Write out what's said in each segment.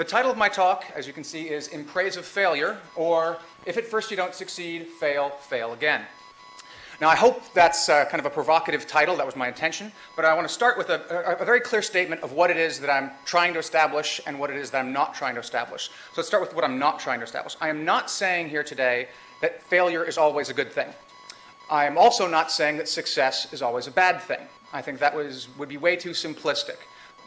The title of my talk, as you can see, is In Praise of Failure, or If at First You Don't Succeed, Fail, Fail Again. Now, I hope that's uh, kind of a provocative title. That was my intention. But I want to start with a, a, a, very clear statement of what it is that I'm trying to establish and what it is that I'm not trying to establish. So let's start with what I'm not trying to establish. I am not saying here today that failure is always a good thing. I am also not saying that success is always a bad thing. I think that was, would be way too simplistic.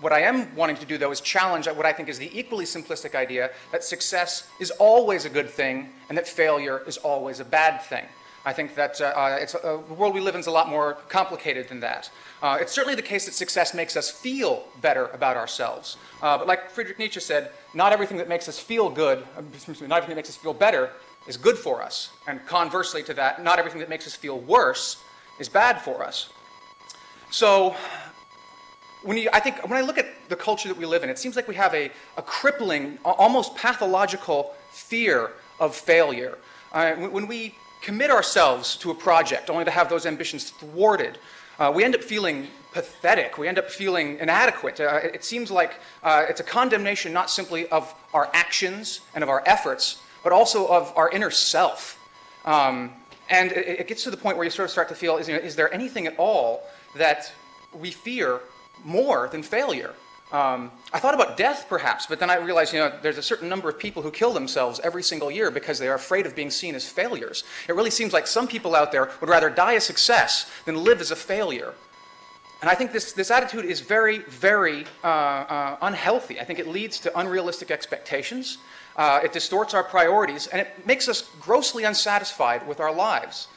What I am wanting to do, though, is challenge what I think is the equally simplistic idea that success is always a good thing and that failure is always a bad thing. I think that uh, uh, it's, uh, the world we live in is a lot more complicated than that. Uh, it's certainly the case that success makes us feel better about ourselves. Uh, but like Friedrich Nietzsche said, not everything that makes us feel good, uh, not everything that makes us feel better is good for us. And conversely to that, not everything that makes us feel worse is bad for us. So when you, I think when I look at the culture that we live in, it seems like we have a, a crippling, almost pathological fear of failure. Uh, when we commit ourselves to a project only to have those ambitions thwarted, uh, we end up feeling pathetic. We end up feeling inadequate. Uh, it, seems like uh, it's a condemnation not simply of our actions and of our efforts, but also of our inner self. Um, and it, it, gets to the point where you sort of start to feel is, you know, is there anything at all that we fear more than failure? Um, I thought about death, perhaps, but then I realized, you know, there's a certain number of people who kill themselves every single year because they are afraid of being seen as failures. It really seems like some people out there would rather die a success than live as a failure. And I think this, this attitude is very, very uh, uh, unhealthy. I think it leads to unrealistic expectations. Uh, it distorts our priorities, and it makes us grossly unsatisfied with our lives.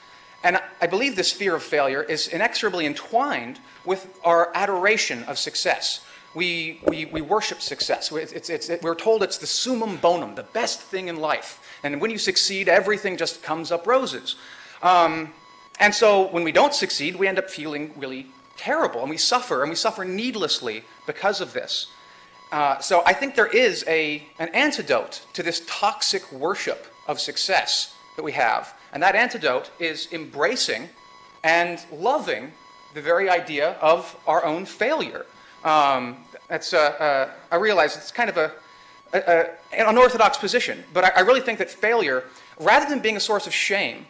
And I believe this fear of failure is inexorably entwined with our adoration of success we, we, we worship success. It's, it's, it, we're told it's the summum bonum, the best thing in life. And when you succeed, everything just comes up roses. Um, and so when we don't succeed, we end up feeling really terrible and we suffer, and we suffer needlessly because of this. Uh, so I think there is a, an antidote to this toxic worship of success that we have. And that antidote is embracing and loving the very idea of our own failure. Um, that's, uh, uh, I realize it's kind of a, a, a an unorthodox position, but I, I, really think that failure, rather than being a source of shame,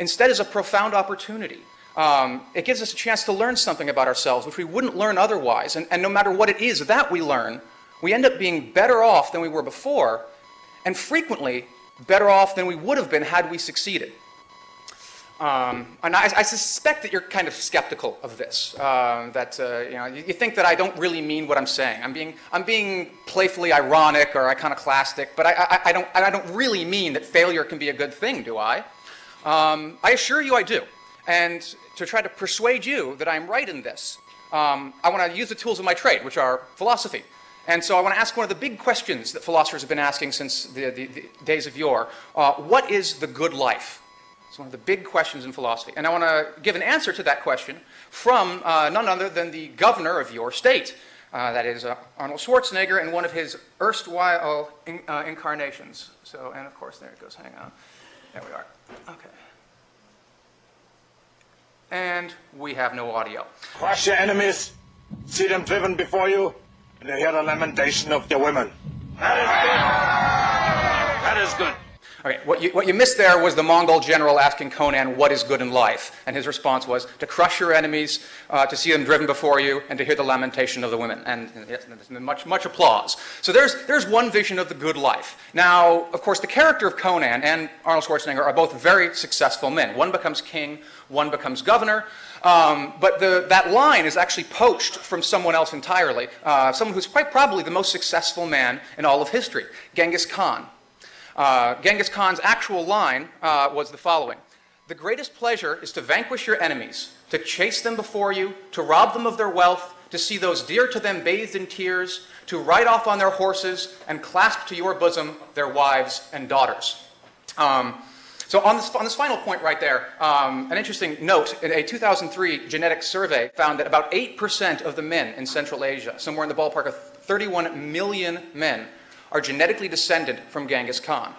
instead is a profound opportunity. Um, it gives us a chance to learn something about ourselves, which we wouldn't learn otherwise. And, and no matter what it is that we learn, we end up being better off than we were before, and frequently better off than we would have been had we succeeded. Um, and I, I, suspect that you're kind of skeptical of this. Uh, that uh, you know, you, you, think that I don't really mean what I'm saying. I'm being, I'm being playfully ironic or iconoclastic, but I, I, I don't, I don't really mean that failure can be a good thing, do I? Um, I assure you I do. And to try to persuade you that I'm right in this, um, I want to use the tools of my trade, which are philosophy. And so I want to ask one of the big questions that philosophers have been asking since the, the, the days of yore. Uh, what is the good life? It's one of the big questions in philosophy. And I want to give an answer to that question from uh, none other than the governor of your state. Uh, that is uh, Arnold Schwarzenegger in one of his erstwhile in, uh, incarnations. So, and of course, there it goes. Hang on. There we are. Okay. And we have no audio. Crush your enemies, see them driven before you, and hear the lamentation of the women. That is good. That is good. Okay, what you, what you missed there was the Mongol general asking Conan what is good in life. And his response was to crush your enemies, uh, to see them driven before you, and to hear the lamentation of the women. And yes, much, much applause. So there's, there's one vision of the good life. Now, of course, the character of Conan and Arnold Schwarzenegger are both very successful men. One becomes king, one becomes governor. Um, but the, that line is actually poached from someone else entirely, uh, someone who's quite probably the most successful man in all of history, Genghis Khan. Uh, Genghis Khan's actual line uh, was the following The greatest pleasure is to vanquish your enemies, to chase them before you, to rob them of their wealth, to see those dear to them bathed in tears, to ride off on their horses, and clasp to your bosom their wives and daughters. Um, so on this, on this, final point right there, um, an interesting note, in a 2003 genetic survey found that about 8% of the men in Central Asia, somewhere in the ballpark of 31 million men, are genetically descended from Genghis Khan.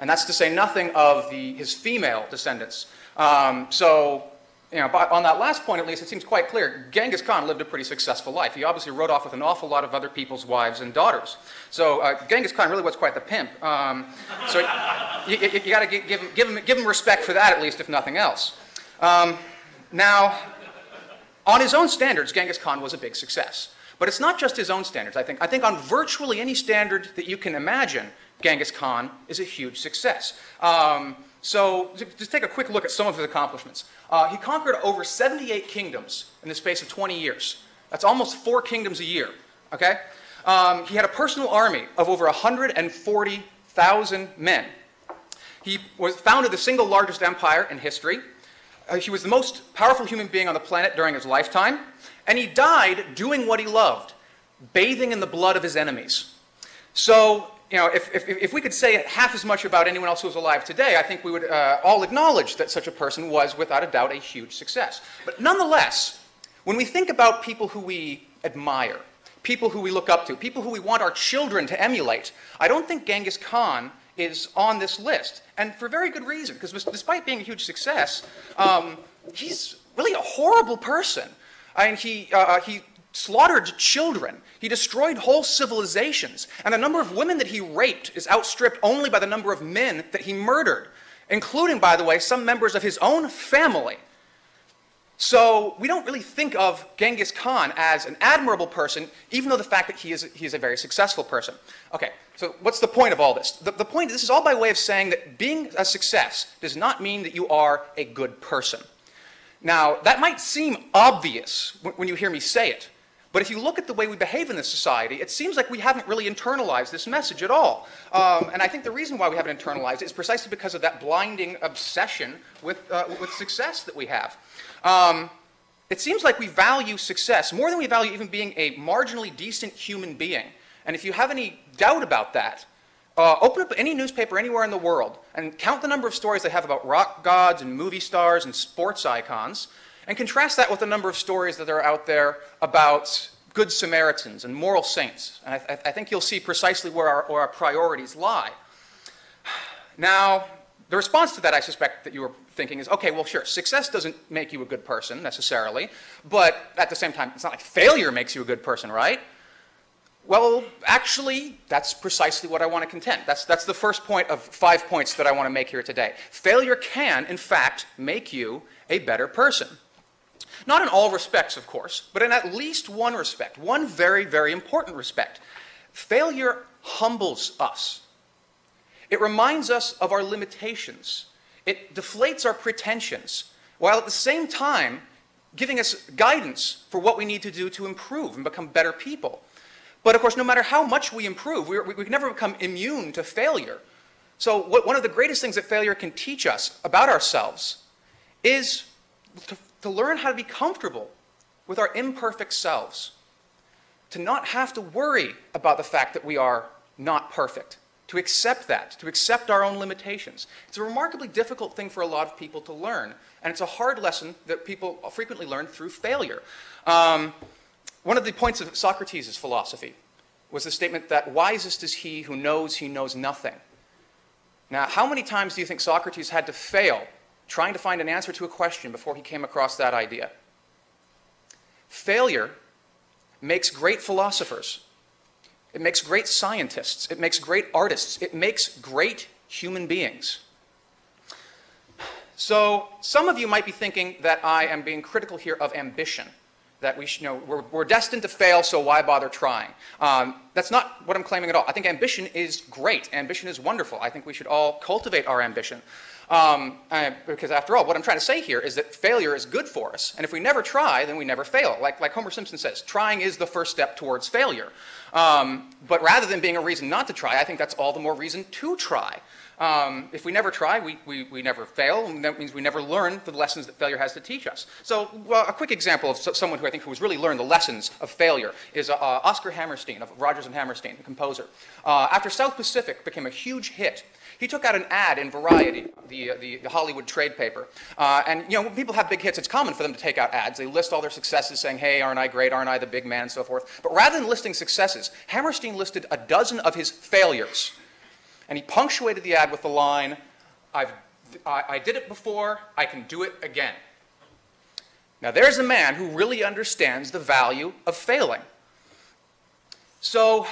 And that's to say nothing of the, his female descendants. Um, so you know, on that last point at least, it seems quite clear. Genghis Khan lived a pretty successful life. He obviously rode off with an awful lot of other people's wives and daughters. So uh, Genghis Khan really was quite the pimp. Um, so you, you, you got to give him, give, him, give him respect for that at least, if nothing else. Um, now, on his own standards, Genghis Khan was a big success. But it's not just his own standards, I think. I think on virtually any standard that you can imagine, Genghis Khan is a huge success. Um, so just take a quick look at some of his accomplishments. Uh, he conquered over 78 kingdoms in the space of 20 years. That's almost four kingdoms a year, okay? Um, he had a personal army of over 140,000 men. He was founded the single largest empire in history. Uh, he was the most powerful human being on the planet during his lifetime. And he died doing what he loved, bathing in the blood of his enemies. So you know, if, if, if, we could say half as much about anyone else who was alive today, I think we would uh, all acknowledge that such a person was, without a doubt, a huge success. But nonetheless, when we think about people who we admire, people who we look up to, people who we want our children to emulate, I don't think Genghis Khan is on this list. And for very good reason, because despite being a huge success, um, he's really a horrible person. I mean, he, uh, uh he slaughtered children. He destroyed whole civilizations. And the number of women that he raped is outstripped only by the number of men that he murdered, including, by the way, some members of his own family. So we don't really think of Genghis Khan as an admirable person, even though the fact that he is, he is a very successful person. Okay, so what's the point of all this? The, the point, this is all by way of saying that being a success does not mean that you are a good person. Now, that might seem obvious when you hear me say it, but if you look at the way we behave in this society, it seems like we haven't really internalized this message at all. Um, and I think the reason why we haven't internalized it is precisely because of that blinding obsession with, uh, with success that we have. Um, it seems like we value success more than we value even being a marginally decent human being. And if you have any doubt about that, uh, open up any newspaper anywhere in the world and count the number of stories they have about rock gods and movie stars and sports icons, and contrast that with the number of stories that are out there about good Samaritans and moral saints. And I, th I think you'll see precisely where our, where our priorities lie. Now, the response to that, I suspect that you were thinking is, okay, well, sure, success doesn't make you a good person necessarily, but at the same time, it's not like failure makes you a good person, right? Well, actually, that's precisely what I want to contend. That's, that's the first point of five points that I want to make here today. Failure can, in fact, make you a better person. Not in all respects, of course, but in at least one respect, one very, very important respect. Failure humbles us. It reminds us of our limitations. It deflates our pretensions, while at the same time giving us guidance for what we need to do to improve and become better people. But of course, no matter how much we improve, we, we, we can never become immune to failure. So what, one of the greatest things that failure can teach us about ourselves is to to learn how to be comfortable with our imperfect selves, to not have to worry about the fact that we are not perfect, to accept that, to accept our own limitations. It's a remarkably difficult thing for a lot of people to learn, and it's a hard lesson that people frequently learn through failure. Um, one of the points of Socrates' philosophy was the statement that wisest is he who knows he knows nothing. Now, how many times do you think Socrates had to fail trying to find an answer to a question before he came across that idea. Failure makes great philosophers. It makes great scientists. It makes great artists. It makes great human beings. So, some of you might be thinking that I am being critical here of ambition, that we should, you know, we're, we're destined to fail, so why bother trying? Um, that's not what I'm claiming at all. I think ambition is great. Ambition is wonderful. I think we should all cultivate our ambition. Um, uh, because after all, what I'm trying to say here is that failure is good for us. And if we never try, then we never fail. Like, like Homer Simpson says, trying is the first step towards failure. Um, but rather than being a reason not to try, I think that's all the more reason to try. Um, if we never try, we, we, we never fail, and that means we never learn the lessons that failure has to teach us. So well, a quick example of someone who I think who has really learned the lessons of failure is uh, Oscar Hammerstein of Rodgers and Hammerstein, the composer. Uh, after South Pacific became a huge hit, he took out an ad in Variety, the, uh, the, the, Hollywood trade paper. Uh, and, you know, when people have big hits, it's common for them to take out ads. They list all their successes saying, hey, aren't I great? Aren't I the big man? And so forth. But rather than listing successes, Hammerstein listed a dozen of his failures. And he punctuated the ad with the line, I've, I, I did it before, I can do it again. Now, there's a man who really understands the value of failing. So,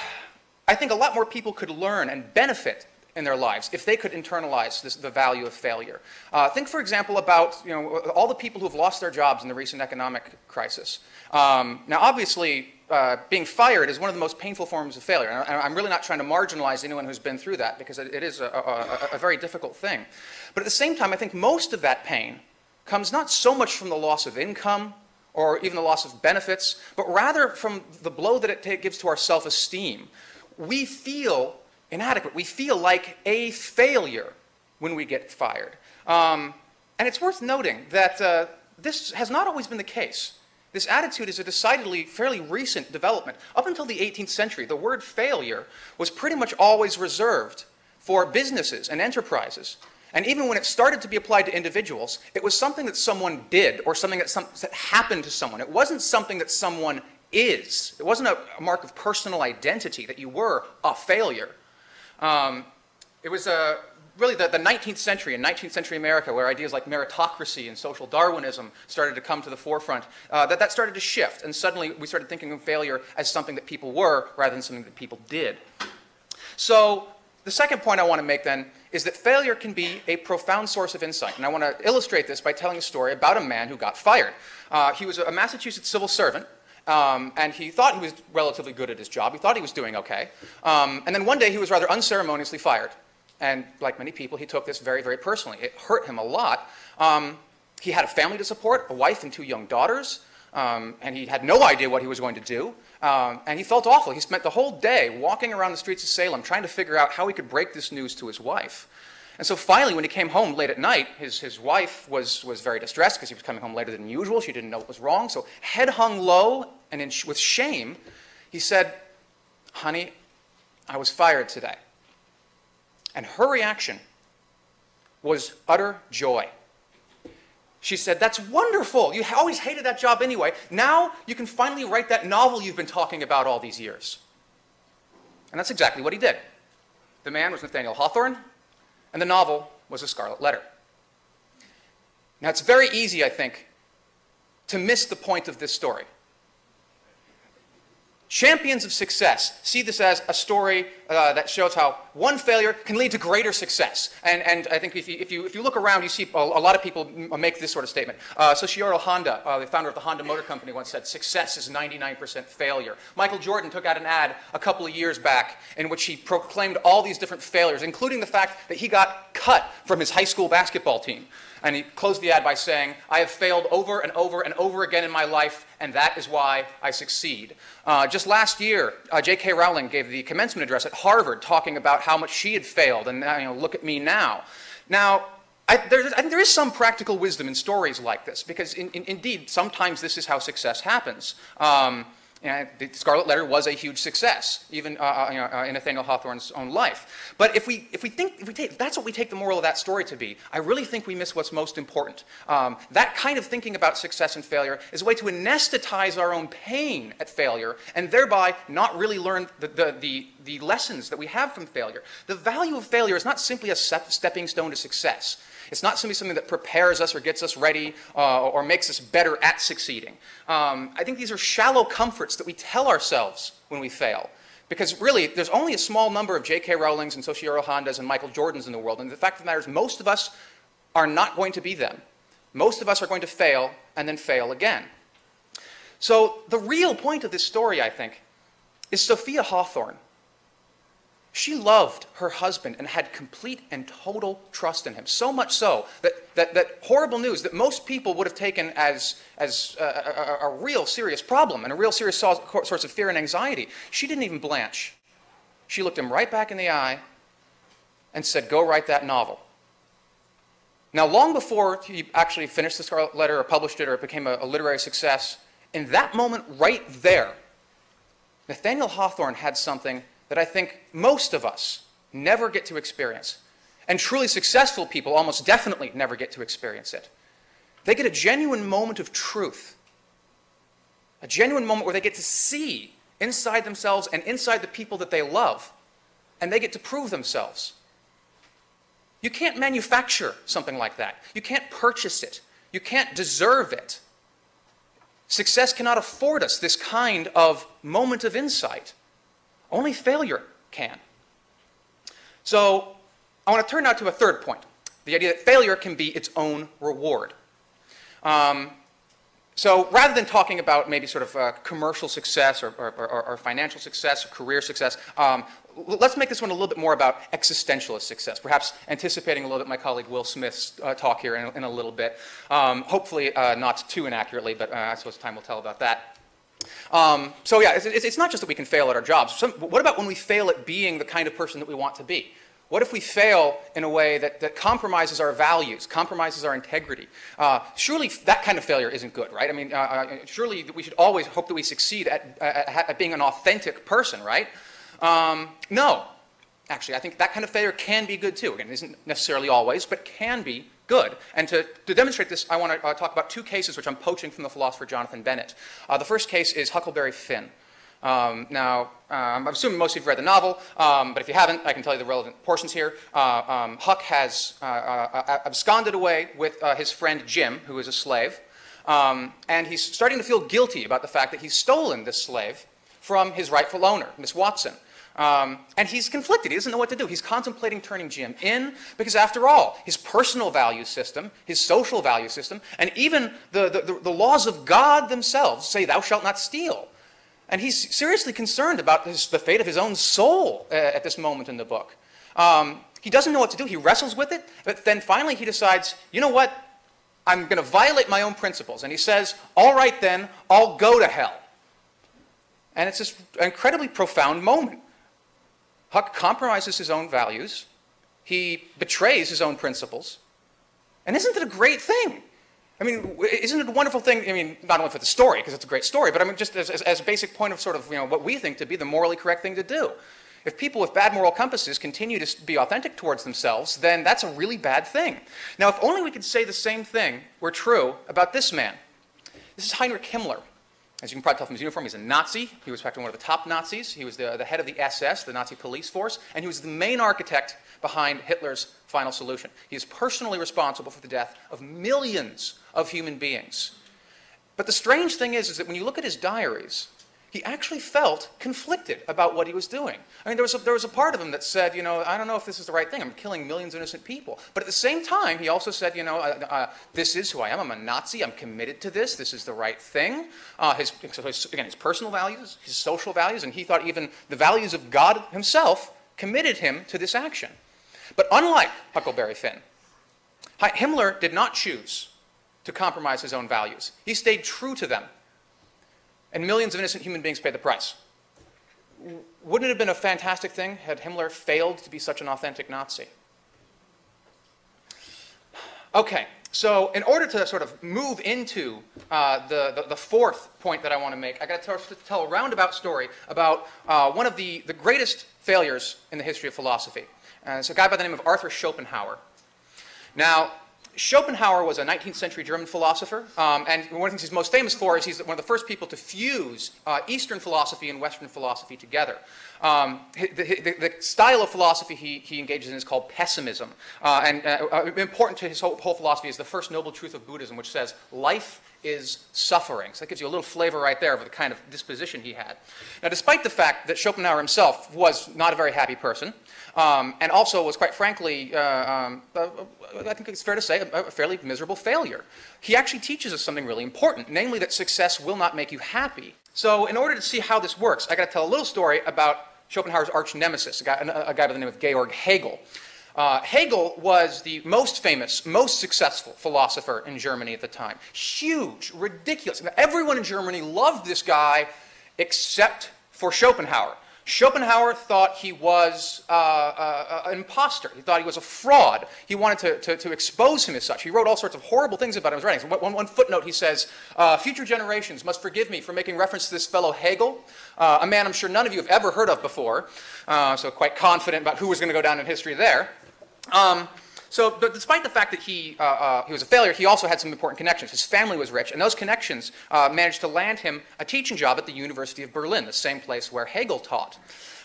I think a lot more people could learn and benefit in their lives if they could internalize this, the value of failure. Uh, think, for example, about you know, all the people who have lost their jobs in the recent economic crisis. Um, now, obviously, uh, being fired is one of the most painful forms of failure. And I'm really not trying to marginalize anyone who's been through that because it, is a, a, a very difficult thing. But at the same time, I think most of that pain comes not so much from the loss of income or even the loss of benefits, but rather from the blow that it gives to our self esteem. We feel inadequate. We feel like a failure when we get fired. Um, and it's worth noting that uh, this has not always been the case. This attitude is a decidedly fairly recent development. Up until the 18th century, the word failure was pretty much always reserved for businesses and enterprises. And even when it started to be applied to individuals, it was something that someone did or something that, some, that happened to someone. It wasn't something that someone is. It wasn't a, a mark of personal identity that you were a failure. Um, it was uh, really the, the, 19th century, in 19th century America, where ideas like meritocracy and social Darwinism started to come to the forefront, uh, that that started to shift. And suddenly we started thinking of failure as something that people were rather than something that people did. So the second point I want to make then is that failure can be a profound source of insight. And I want to illustrate this by telling a story about a man who got fired. Uh, he was a Massachusetts civil servant. Um, and he thought he was relatively good at his job. He thought he was doing okay. Um, and then one day he was rather unceremoniously fired. And like many people, he took this very, very personally. It hurt him a lot. Um, he had a family to support, a wife and two young daughters, um, and he had no idea what he was going to do. Um, and he felt awful. He spent the whole day walking around the streets of Salem trying to figure out how he could break this news to his wife. And so finally, when he came home late at night, his, his wife was, was very distressed because he was coming home later than usual. She didn't know what was wrong. So, head hung low and in, with shame, he said, Honey, I was fired today. And her reaction was utter joy. She said, That's wonderful. You always hated that job anyway. Now you can finally write that novel you've been talking about all these years. And that's exactly what he did. The man was Nathaniel Hawthorne, and the novel was A Scarlet Letter. Now, it's very easy, I think, to miss the point of this story. Champions of success see this as a story uh, that shows how one failure can lead to greater success. And, and I think if you, if, you, if you look around, you see a, a lot of people make this sort of statement. Uh, Soichiro Honda, uh, the founder of the Honda Motor Company, once said, success is 99% failure. Michael Jordan took out an ad a couple of years back in which he proclaimed all these different failures, including the fact that he got cut from his high school basketball team. And he closed the ad by saying, I have failed over and over and over again in my life, and that is why I succeed. Uh, just last year, uh, J.K. Rowling gave the commencement address at Harvard talking about how much she had failed, and now, you know, look at me now. Now, I, there, I think there is some practical wisdom in stories like this, because in, in, indeed, sometimes this is how success happens. Um, and the Scarlet Letter was a huge success, even uh, uh, you know, uh, in Nathaniel Hawthorne's own life. But if we, if we think, if we take, that's what we take the moral of that story to be, I really think we miss what's most important. Um, that kind of thinking about success and failure is a way to anesthetize our own pain at failure and thereby not really learn the, the, the, the lessons that we have from failure. The value of failure is not simply a stepping stone to success. It's not simply something that prepares us or gets us ready uh, or makes us better at succeeding. Um, I think these are shallow comforts that we tell ourselves when we fail. Because really, there's only a small number of J.K. Rowlings and Soichiro Hondas and Michael Jordans in the world. And the fact of the matter is, most of us are not going to be them. Most of us are going to fail and then fail again. So, the real point of this story, I think, is Sophia Hawthorne she loved her husband and had complete and total trust in him. So much so that, that, that horrible news that most people would have taken as, as uh, a, a, a real serious problem and a real serious source of fear and anxiety, she didn't even blanch. She looked him right back in the eye and said, Go write that novel. Now, long before he actually finished the Scarlet Letter or published it or it became a, a literary success, in that moment right there, Nathaniel Hawthorne had something that I think most of us never get to experience. And truly successful people almost definitely never get to experience it. They get a genuine moment of truth, a genuine moment where they get to see inside themselves and inside the people that they love, and they get to prove themselves. You can't manufacture something like that. You can't purchase it. You can't deserve it. Success cannot afford us this kind of moment of insight. Only failure can. So I want to turn now to a third point the idea that failure can be its own reward. Um, so rather than talking about maybe sort of uh, commercial success or, or, or, or, financial success or career success, um, let's make this one a little bit more about existentialist success, perhaps anticipating a little bit my colleague Will Smith's uh, talk here in, in, a little bit. Um, hopefully uh, not too inaccurately, but uh, I suppose time will tell about that. Um, so yeah, it's, it's, not just that we can fail at our jobs. Some, what about when we fail at being the kind of person that we want to be? What if we fail in a way that, that compromises our values, compromises our integrity? Uh, surely that kind of failure isn't good, right? I mean, uh, uh, surely we should always hope that we succeed at, at, at being an authentic person, right? Um, no. Actually, I think that kind of failure can be good too. Again, it isn't necessarily always, but can be good. And to, to demonstrate this, I want to uh, talk about two cases which I'm poaching from the philosopher Jonathan Bennett. Uh, the first case is Huckleberry Finn. Um, now, um, I'm assuming most of you have read the novel, um, but if you haven't, I can tell you the relevant portions here. Uh, um, Huck has uh, uh, absconded away with his friend Jim, who is a slave, um, and he's starting to feel guilty about the fact that he's stolen this slave from his rightful owner, Miss Watson. Um, and he's conflicted. He doesn't know what to do. He's contemplating turning Jim in because, after all, his personal value system, his social value system, and even the, the, the laws of God themselves say, Thou shalt not steal. And he's seriously concerned about his, the fate of his own soul uh, at this moment in the book. Um, he doesn't know what to do. He wrestles with it, but then finally he decides, you know what? I'm going to violate my own principles. And he says, all right then, I'll go to hell. And it's this incredibly profound moment. Huck compromises his own values. He betrays his own principles. And isn't it a great thing? I mean, isn't it a wonderful thing? I mean, not only for the story, because it's a great story, but I mean, just as, as, as, a basic point of sort of, you know, what we think to be the morally correct thing to do. If people with bad moral compasses continue to be authentic towards themselves, then that's a really bad thing. Now, if only we could say the same thing were true about this man. This is Heinrich Himmler. As you can probably tell from his uniform, he's a Nazi. He was, fact, one of the top Nazis. He was the, the head of the SS, the Nazi police force, and he was the main architect behind Hitler's final solution. He is personally responsible for the death of millions of human beings. But the strange thing is, is that when you look at his diaries, he actually felt conflicted about what he was doing. I mean, there was, a, there was a part of him that said, you know, I don't know if this is the right thing. I'm killing millions of innocent people. But at the same time, he also said, you know, uh, uh, this is who I am. I'm a Nazi. I'm committed to this. This is the right thing. Uh, his, his, again, his personal values, his social values, and he thought even the values of God himself committed him to this action. But unlike Huckleberry Finn, Himmler did not choose to compromise his own values. He stayed true to them and millions of innocent human beings paid the price. Wouldn't it have been a fantastic thing had Himmler failed to be such an authentic Nazi? Okay, so in order to sort of move into uh, the, the, the, fourth point that I want to make, I got to tell a roundabout story about uh, one of the, the greatest failures in the history of philosophy. Uh, it's a guy by the name of Arthur Schopenhauer. Now, Schopenhauer was a 19th century German philosopher, um, and one of the things he's most famous for is he's one of the first people to fuse uh, Eastern philosophy and Western philosophy together. Um, the, the, the, style of philosophy he, he, engages in is called pessimism, uh, and uh, uh, important to his whole, whole philosophy is the first noble truth of Buddhism, which says life is suffering. So that gives you a little flavor right there of the kind of disposition he had. Now, despite the fact that Schopenhauer himself was not a very happy person, um, and also was quite frankly, uh, um, I think it's fair to say, a, a, fairly miserable failure, he actually teaches us something really important, namely that success will not make you happy. So, in order to see how this works, I got to tell a little story about Schopenhauer's arch nemesis, a guy, a guy by the name of Georg Hegel. Uh, Hegel was the most famous, most successful philosopher in Germany at the time. Huge, ridiculous. Everyone in Germany loved this guy except for Schopenhauer. Schopenhauer thought he was uh, uh, an impostor. He thought he was a fraud. He wanted to, to, to, expose him as such. He wrote all sorts of horrible things about him in his writings. One, one footnote, he says, uh, Future generations must forgive me for making reference to this fellow Hegel, uh, a man I'm sure none of you have ever heard of before. Uh, so, quite confident about who was going to go down in history there. Um, so, but despite the fact that he, uh, uh, he was a failure, he also had some important connections. His family was rich, and those connections uh, managed to land him a teaching job at the University of Berlin, the same place where Hegel taught.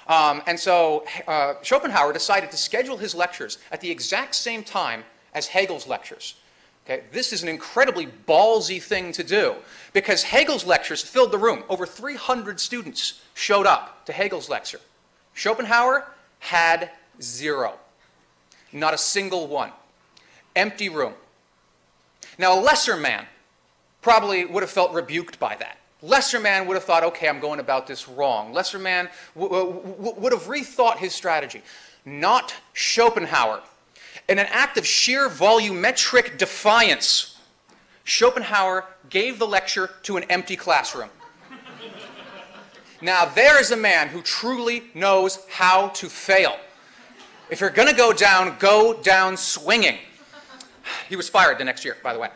Um, and so uh, Schopenhauer decided to schedule his lectures at the exact same time as Hegel's lectures. Okay? This is an incredibly ballsy thing to do because Hegel's lectures filled the room. Over 300 students showed up to Hegel's lecture. Schopenhauer had zero. Not a single one. Empty room. Now, a lesser man probably would have felt rebuked by that. Lesser man would have thought, okay, I'm going about this wrong. Lesser man would have rethought his strategy. Not Schopenhauer. In an act of sheer volumetric defiance, Schopenhauer gave the lecture to an empty classroom. now, there is a man who truly knows how to fail. If you're going to go down, go down swinging. He was fired the next year, by the way.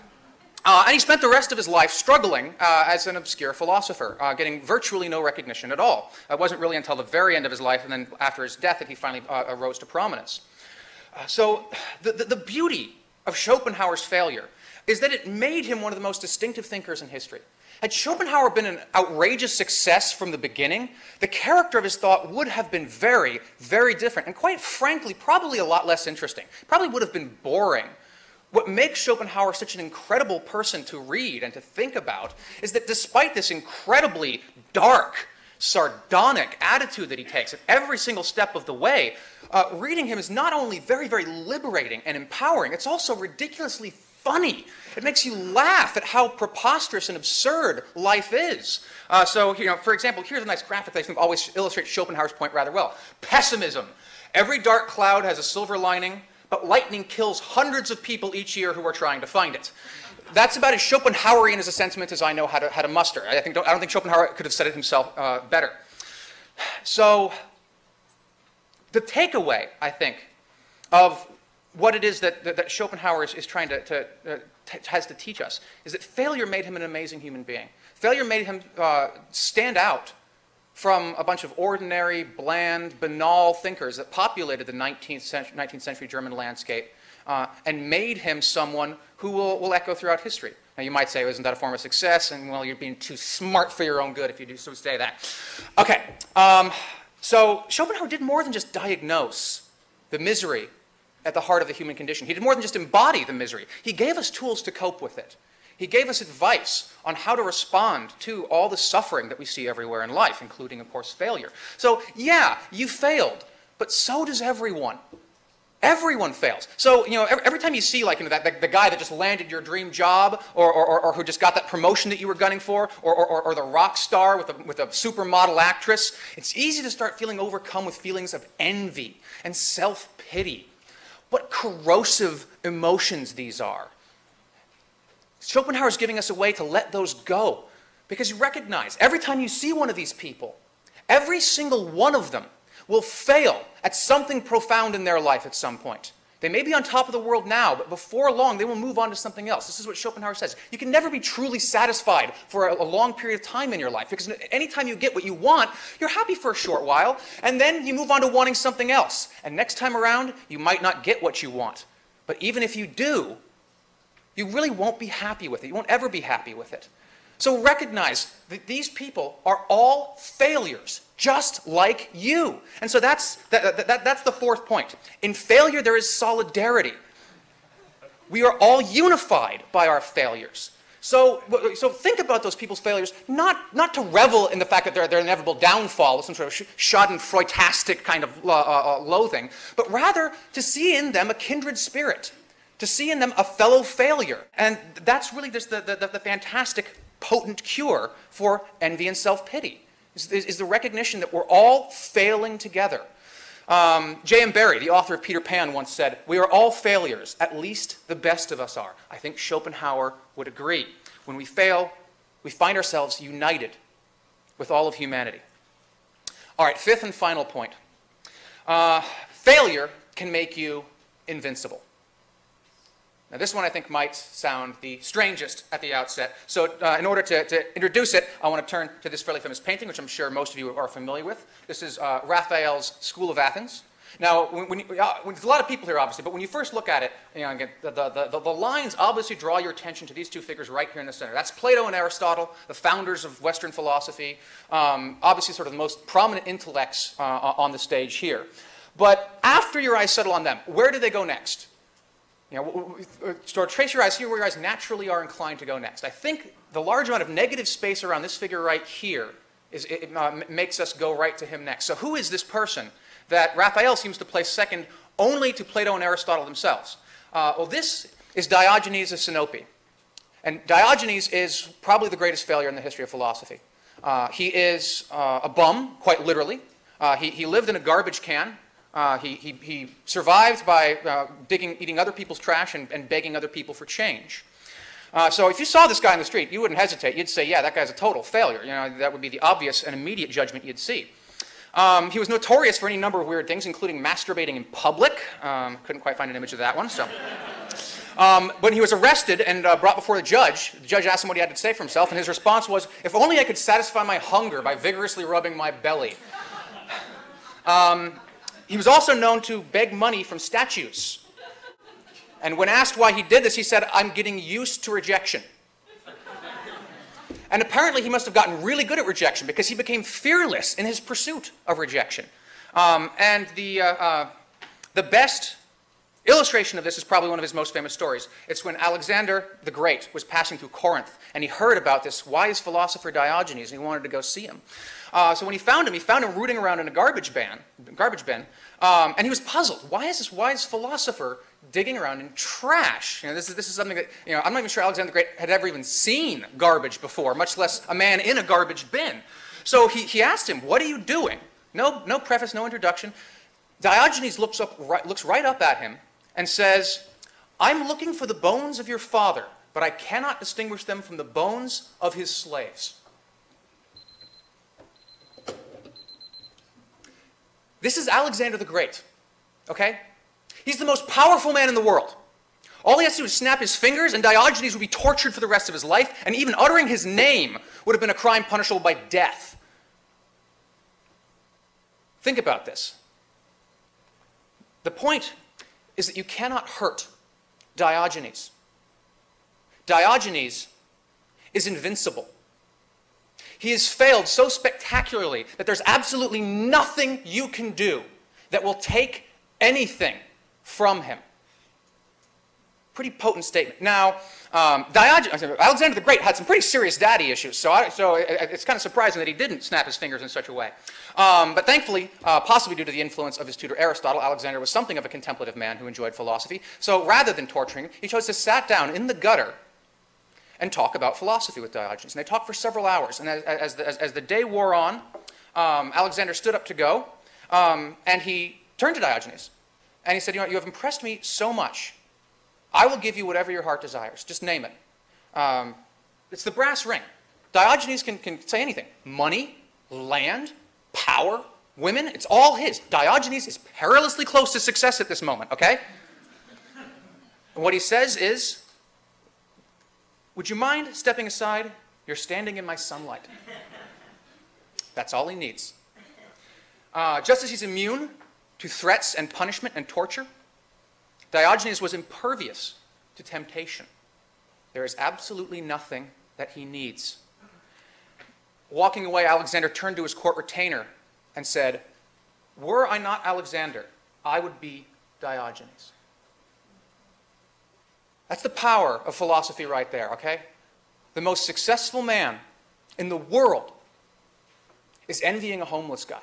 Uh, and he spent the rest of his life struggling uh, as an obscure philosopher, uh, getting virtually no recognition at all. It wasn't really until the very end of his life and then after his death that he finally uh, arose to prominence. Uh, so, the, the, the beauty of Schopenhauer's failure is that it made him one of the most distinctive thinkers in history. Had Schopenhauer been an outrageous success from the beginning, the character of his thought would have been very, very different, and quite frankly, probably a lot less interesting. Probably would have been boring what makes Schopenhauer such an incredible person to read and to think about is that despite this incredibly dark, sardonic attitude that he takes at every single step of the way, uh, reading him is not only very, very liberating and empowering, it's also ridiculously funny. It makes you laugh at how preposterous and absurd life is. Uh, so, you know, for example, here's a nice graphic that I think always illustrates Schopenhauer's point rather well. Pessimism. Every dark cloud has a silver lining but lightning kills hundreds of people each year who are trying to find it. That's about as Schopenhauerian as a sentiment as I know how to, how to muster. I, think, I don't think Schopenhauer could have said it himself uh, better. So, the takeaway, I think, of what it is that, that, that Schopenhauer is, is trying to, to uh, has to teach us is that failure made him an amazing human being. Failure made him uh, stand out from a bunch of ordinary, bland, banal thinkers that populated the 19th century, 19th century German landscape uh, and made him someone who will, will echo throughout history. Now, you might say, isn't that a form of success? And, well, you're being too smart for your own good if you do so say that. Okay, um, so Schopenhauer did more than just diagnose the misery at the heart of the human condition. He did more than just embody the misery. He gave us tools to cope with it. He gave us advice on how to respond to all the suffering that we see everywhere in life, including, of course, failure. So, yeah, you failed, but so does everyone. Everyone fails. So, you know, every, every time you see, like, you know, that, the, the, guy that just landed your dream job, or, or, or, who just got that promotion that you were gunning for, or, or, or the rock star with a, with a supermodel actress, it's easy to start feeling overcome with feelings of envy and self pity. What corrosive emotions these are. Schopenhauer is giving us a way to let those go because you recognize every time you see one of these people, every single one of them will fail at something profound in their life at some point. They may be on top of the world now, but before long they will move on to something else. This is what Schopenhauer says. You can never be truly satisfied for a, a long period of time in your life because anytime you get what you want, you're happy for a short while, and then you move on to wanting something else. And next time around, you might not get what you want. But even if you do, you really won't be happy with it. You won't ever be happy with it. So recognize that these people are all failures, just like you. And so that's, that, that, that's the fourth point. In failure, there is solidarity. We are all unified by our failures. So, so think about those people's failures, not, not to revel in the fact that they're their inevitable downfall, with some sort of schadenfreuditastic kind of uh, uh, loathing, but rather to see in them a kindred spirit to see in them a fellow failure. And that's really just the, the, the fantastic, potent cure for envy and self pity, is, is, the recognition that we're all failing together. Um, J.M. Barrie, the author of Peter Pan, once said, We are all failures, at least the best of us are. I think Schopenhauer would agree. When we fail, we find ourselves united with all of humanity. All right, fifth and final point. Uh, failure can make you invincible. Now, this one I think might sound the strangest at the outset. So, uh, in order to, to, introduce it, I want to turn to this fairly famous painting, which I'm sure most of you are familiar with. This is uh, Raphael's School of Athens. Now, when, when, you, uh, when, there's a lot of people here, obviously, but when you first look at it, you know, again, the, the, the, the, lines obviously draw your attention to these two figures right here in the center. That's Plato and Aristotle, the founders of Western philosophy, um, obviously sort of the most prominent intellects uh, on the stage here. But after your eyes settle on them, where do they go next? You know, w- w- so trace your eyes, see where your eyes naturally are inclined to go next. I think the large amount of negative space around this figure right here is, it, it, uh, makes us go right to him next. So who is this person that Raphael seems to place second only to Plato and Aristotle themselves? Uh, well, this is Diogenes of Sinope. And Diogenes is probably the greatest failure in the history of philosophy. Uh, he is uh, a bum, quite literally. Uh, he, he lived in a garbage can. Uh, he, he, he survived by uh, digging, eating other people's trash and, and begging other people for change. Uh, so if you saw this guy in the street, you wouldn't hesitate. You'd say, yeah, that guy's a total failure. You know, that would be the obvious and immediate judgment you'd see. Um, he was notorious for any number of weird things, including masturbating in public. Um, couldn't quite find an image of that one, so. Um, when he was arrested and uh, brought before the judge, the judge asked him what he had to say for himself, and his response was, If only I could satisfy my hunger by vigorously rubbing my belly. Um, he was also known to beg money from statues. And when asked why he did this, he said, I'm getting used to rejection. And apparently, he must have gotten really good at rejection because he became fearless in his pursuit of rejection. Um, and the, uh, uh, the best illustration of this is probably one of his most famous stories. It's when Alexander the Great was passing through Corinth and he heard about this wise philosopher Diogenes and he wanted to go see him. Uh, so when he found him, he found him rooting around in a garbage bin, garbage bin, um, and he was puzzled. Why is this wise philosopher digging around in trash? You know, this is this is something that you know. I'm not even sure Alexander the Great had ever even seen garbage before, much less a man in a garbage bin. So he, he asked him, "What are you doing?" No no preface, no introduction. Diogenes looks up right, looks right up at him and says, "I'm looking for the bones of your father, but I cannot distinguish them from the bones of his slaves." This is Alexander the Great, okay? He's the most powerful man in the world. All he has to do is snap his fingers, and Diogenes would be tortured for the rest of his life, and even uttering his name would have been a crime punishable by death. Think about this. The point is that you cannot hurt Diogenes. Diogenes is invincible. He has failed so spectacularly that there's absolutely nothing you can do that will take anything from him. Pretty potent statement. Now, um, Diogenes, Alexander the Great had some pretty serious daddy issues, so, I, so it, it's kind of surprising that he didn't snap his fingers in such a way. Um, but thankfully, uh, possibly due to the influence of his tutor Aristotle, Alexander was something of a contemplative man who enjoyed philosophy. So rather than torturing him, he chose to sat down in the gutter and talk about philosophy with Diogenes. And they talked for several hours. And as, as, the, as, as the, day wore on, um, Alexander stood up to go, um, and he turned to Diogenes. And he said, You know, you have impressed me so much. I will give you whatever your heart desires. Just name it. Um, it's the brass ring. Diogenes can, can say anything money, land, power, women. It's all his. Diogenes is perilously close to success at this moment, okay? What he says is, Would you mind stepping aside? You're standing in my sunlight. That's all he needs. Uh, just as he's immune to threats and punishment and torture, Diogenes was impervious to temptation. There is absolutely nothing that he needs. Walking away, Alexander turned to his court retainer and said, Were I not Alexander, I would be Diogenes. That's the power of philosophy right there, okay? The most successful man in the world is envying a homeless guy.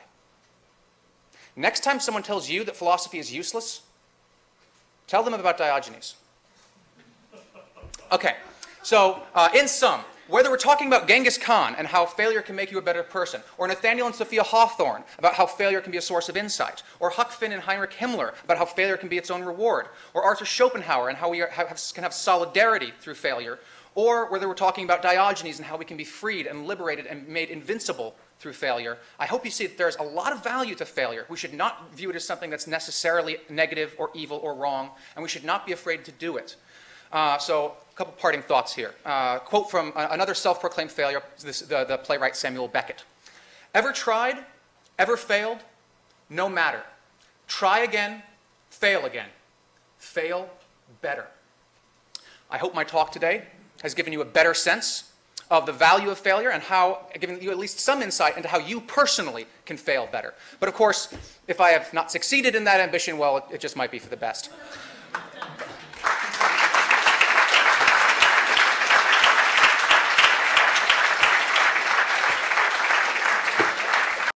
Next time someone tells you that philosophy is useless, tell them about Diogenes. Okay, so uh, in sum, whether we're talking about Genghis Khan and how failure can make you a better person, or Nathaniel and Sophia Hawthorne about how failure can be a source of insight, or Huck Finn and Heinrich Himmler about how failure can be its own reward, or Arthur Schopenhauer and how we are, have, can have solidarity through failure, or whether we're talking about Diogenes and how we can be freed and liberated and made invincible through failure, I hope you see that there's a lot of value to failure. We should not view it as something that's necessarily negative or evil or wrong, and we should not be afraid to do it. Uh, so, a couple parting thoughts here. Uh, quote from uh, another self proclaimed failure, this, the, the playwright Samuel Beckett. Ever tried? Ever failed? No matter. Try again, fail again. Fail better. I hope my talk today has given you a better sense of the value of failure and how, given you at least some insight into how you personally can fail better. But of course, if I have not succeeded in that ambition, well, it, it just might be for the best.